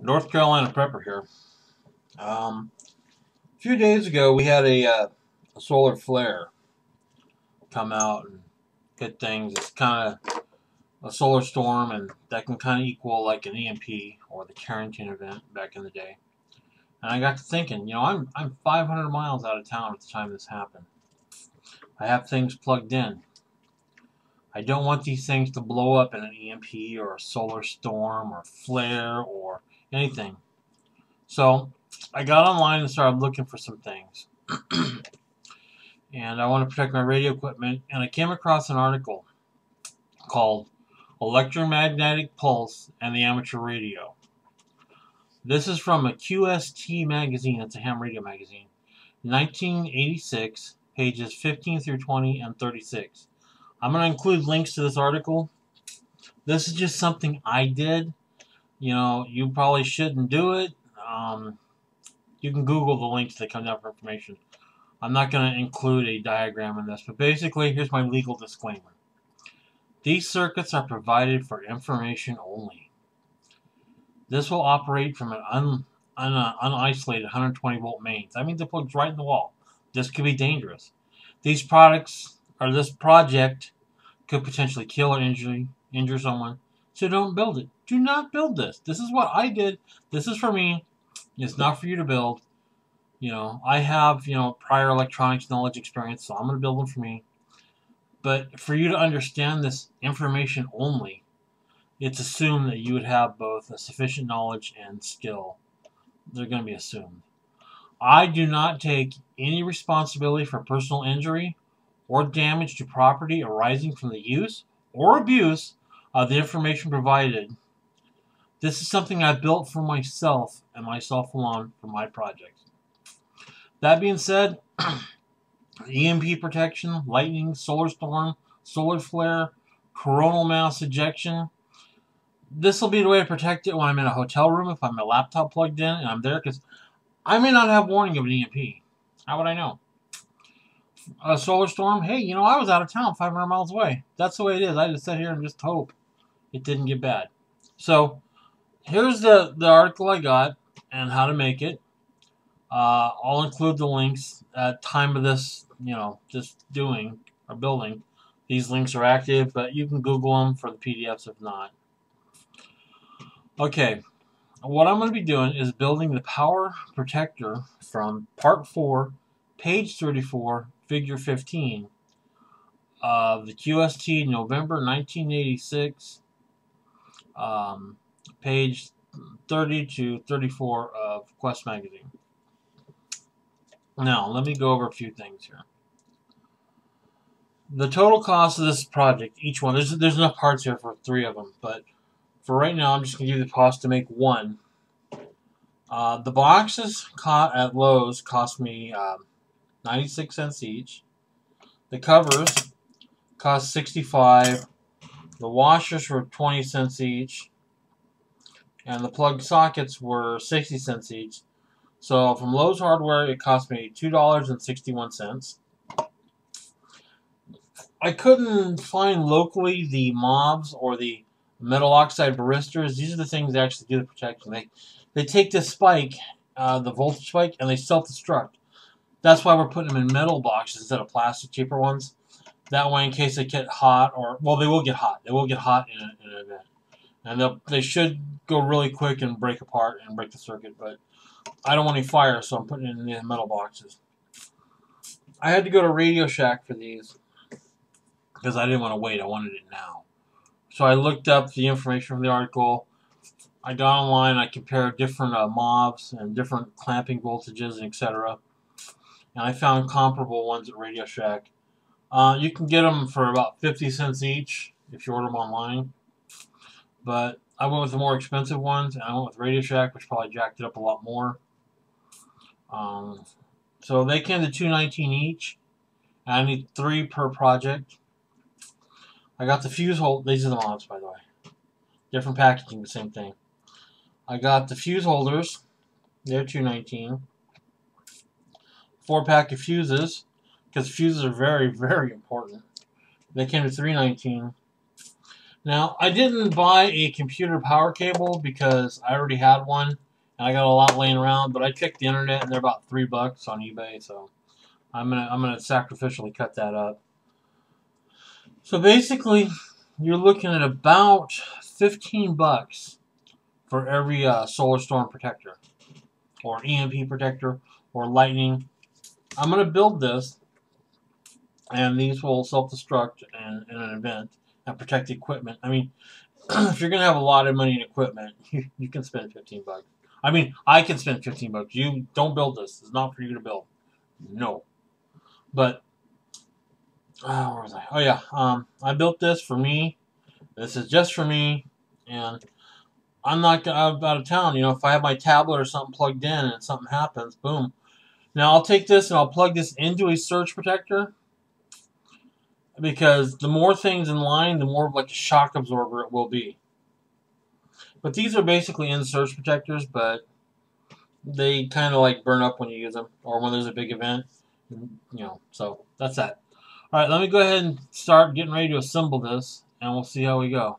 North Carolina Prepper here. Um, a few days ago, we had a, uh, a solar flare come out and hit things. It's kind of a solar storm, and that can kind of equal like an EMP or the Carrington event back in the day. And I got to thinking, you know, I'm I'm 500 miles out of town at the time this happened. I have things plugged in. I don't want these things to blow up in an EMP or a solar storm or flare or anything. So I got online and started looking for some things. and I want to protect my radio equipment. And I came across an article called Electromagnetic Pulse and the Amateur Radio. This is from a QST magazine. It's a ham radio magazine. 1986, pages 15 through 20 and 36. I'm going to include links to this article. This is just something I did. You know, you probably shouldn't do it. Um, you can Google the links that come down for information. I'm not going to include a diagram in this, but basically, here's my legal disclaimer. These circuits are provided for information only. This will operate from an un, un, uh, unisolated 120 volt mains. That means it plugs right in the wall. This could be dangerous. These products or this project could potentially kill or injure, injure someone. So don't build it. Do not build this. This is what I did. This is for me. It's not for you to build. You know, I have, you know, prior electronics knowledge experience, so I'm going to build them for me. But for you to understand this information only, it's assumed that you would have both a sufficient knowledge and skill. They're going to be assumed. I do not take any responsibility for personal injury or damage to property arising from the use or abuse of the information provided. This is something I built for myself and myself alone for my projects. That being said, EMP protection, lightning, solar storm, solar flare, coronal mass ejection. This will be the way to protect it when I'm in a hotel room if I'm a laptop plugged in and I'm there because I may not have warning of an EMP. How would I know? a solar storm, hey, you know, I was out of town 500 miles away. That's the way it is. I just sit here and just hope it didn't get bad. So, here's the, the article I got and how to make it. Uh, I'll include the links at time of this, you know, just doing or building. These links are active, but you can Google them for the PDFs if not. Okay, what I'm going to be doing is building the power protector from part 4, page 34, figure 15 of the QST November 1986, um, page 30 to 34 of Quest Magazine. Now, let me go over a few things here. The total cost of this project, each one, there's, there's enough parts here for three of them, but for right now, I'm just going to give you the cost to make one. Uh, the boxes caught at Lowe's cost me um, 96 cents each. The covers cost 65. The washers were 20 cents each. And the plug sockets were 60 cents each. So from Lowe's Hardware, it cost me $2.61. I couldn't find locally the MOVs or the metal oxide varistors. These are the things that actually do the protection. They, they take this spike, uh, the voltage spike, and they self-destruct. That's why we're putting them in metal boxes instead of plastic, cheaper ones. That way, in case they get hot, or, well, they will get hot. They will get hot in, a, in an event. And they should go really quick and break apart and break the circuit, but I don't want any fire, so I'm putting it in the metal boxes. I had to go to Radio Shack for these because I didn't want to wait. I wanted it now. So I looked up the information from the article. I got online. I compared different uh, MOVs and different clamping voltages and etc and I found comparable ones at Radio Shack. Uh, you can get them for about 50 cents each if you order them online. But I went with the more expensive ones, and I went with Radio Shack, which probably jacked it up a lot more. Um, so they came to 219 each. And I need three per project. I got the fuse hold. These are the MOVs, by the way. Different packaging, the same thing. I got the fuse holders. They're 219 four pack of fuses because fuses are very, very important. They came to 319. Now, I didn't buy a computer power cable because I already had one, and I got a lot laying around, but I checked the internet, and they're about three bucks on eBay, so I'm gonna, I'm gonna sacrificially cut that up. So basically, you're looking at about 15 bucks for every uh, solar storm protector, or EMP protector, or lightning. I'm going to build this, and these will self-destruct in, in an event and protect equipment. I mean, if you're going to have a lot of money in equipment, you, you can spend 15 bucks. I mean, I can spend 15 bucks. You don't build this. It's not for you to build. No. But, uh, where was I? Oh, yeah. Um, I built this for me. This is just for me. And I'm not I'm out of town. You know, if I have my tablet or something plugged in and something happens, boom. Now, I'll take this and I'll plug this into a surge protector because the more things in line, the more of like a shock absorber it will be. But these are basically in surge protectors, but they kind of like burn up when you use them or when there's a big event. You know, so that's that. All right, let me go ahead and start getting ready to assemble this, and we'll see how we go.